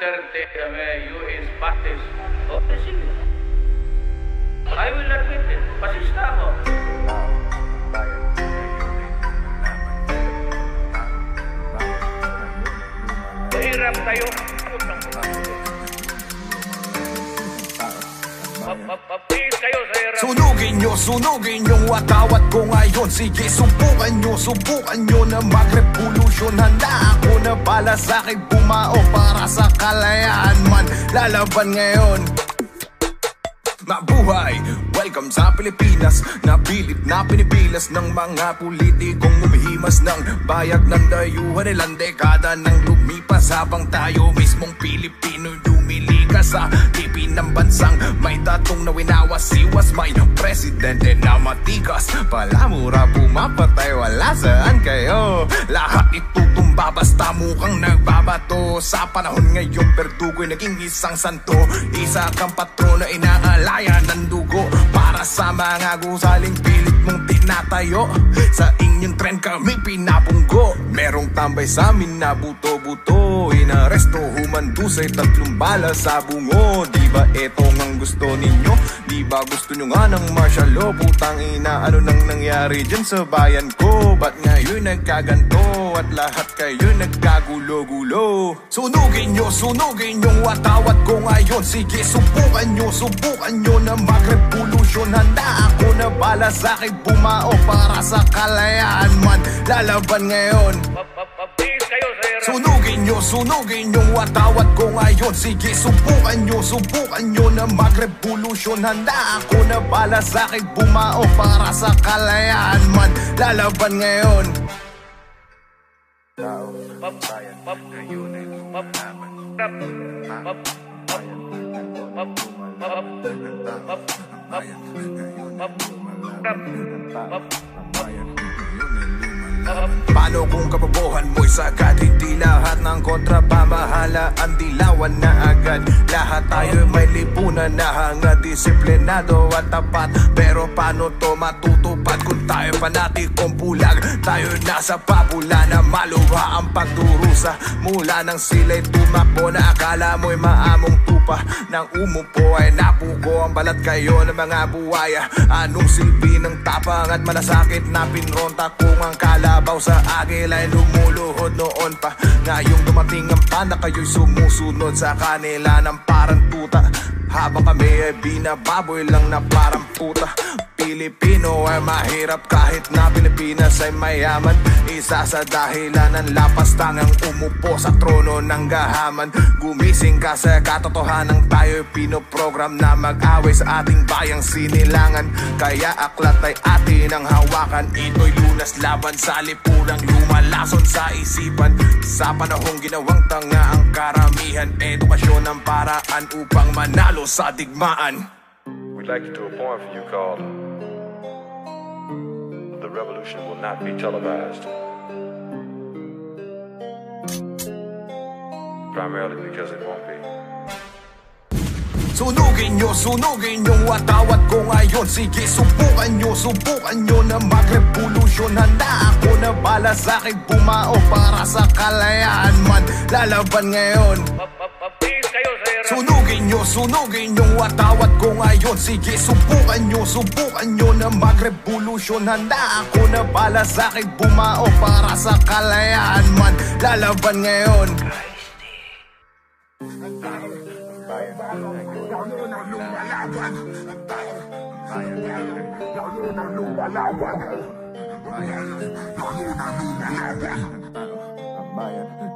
ઉતરતે તમે you is પાસિસ તો single I will admit it પછી stop nyo, sunugin yung watawat ko ngayon. Sige, subukan nyo, subukan nyo na mag-revolution. Handa ako na bala sa akin bumao para sa kalayaan man. Lalaban ngayon. Mabuhay! Welcome sa Pilipinas. Napilit na pinipilas ng mga politikong umihimas ng bayag ng dayuhan nilang dekada nang lumipas Habang tayo mismong Pilipino sa tipi ng bansang May tatong na winawasiwas. May presidente na matikas Palamura pumapatay. Wala saan kayo. Lahat itutumba basta mukhang nagbabato. Sa panahon ngayon berdugo'y naging isang santo. Isa kang patrono inaalaya ng dugo. Para sa mga gusaling pilit mong tinatayo. Sa inyong tren kami pinapunggo Merong tambay sa amin na buto-buto Inaresto humandusay tatlong bala sa bungo Di ba etong ang gusto ninyo? Di ba gusto nyo nga ng martial law? Putang ina ano nang nangyari dyan sa bayan ko? Ba't ngayon nagkaganto? At lahat kayo nagkagulo-gulo. Sunugin nyo, sunugin yung watawat ko ngayon. Sige subukan nyo, subukan nyo na mag-revolution Handa ako na bala sa akin bumao para sa kalayaan man Lalaban ngayon. Sunugin nyo, sunugin yung watawat ko ngayon. Sige, subukan nyo, subukan nyo na mag-revolution Handa ako na bala sa akin bumao para sa kalayaan man Lalaban ngayon Bye. Lalo kung kapabohan mo'y sagat Hindi lahat ng kontra pamahala Ang dilawan na agad. Lahat tayo may lipunan na hanga Disiplinado at tapat. Pero paano to matutupad Kung tayo panatikong bulag? Tayo nasa pabula na maluha ang pagdurusa. Mula nang sila'y tumakbo na akala mo'y maamong tupa. Nang umupo ay napuko ang balat kayo ng mga buwaya. Anong silbi ng tapang at malasakit na pinronta Kung ang kalabaw sa agil ay lumuluhod noon pa. Ngayong dumating ang panda kayo'y sumusunod sa kanila ng parang tuta. Habang kami ay binababoy lang na parang puta Pilipino ay mahirap kahit na Pilipinas ay mayaman. Isa sa dahilan ng lapas tangang umupo sa trono ng gahaman. Gumising ka sa katotohanan tayo'y pinoprogram na mag-away sa ating bayang sinilangan. Kaya aklat ay atin ang hawakan. Ito'y lunas laban sa lipunang lumalason sa isipan. Sa panahong ginawang tanga ang karamihan Edukasyon ang paraan upang manalo sa digmaan. We'd like to do for you called The Revolution Will Not Be Televised. Primarily because it won't be. Sunugin nyo, sunugin yung watawat ko ngayon Sige, subukan nyo, subukan nyo na mag-revolution Handa ako na bala sa akin bumao para sa kalayaan man Lalaban ngayon Sunugin nyo, sunugin nyo at tawat ko ngayon. Sige, subukan nyo, subukan nyo na magrevolusyon Handa ako na pala sa akin bumao para sa kalayaan man. Lalaban ngayon. Ang tayo, ang tayo, ang tayo, Bayan, bayan, bayan, bayan,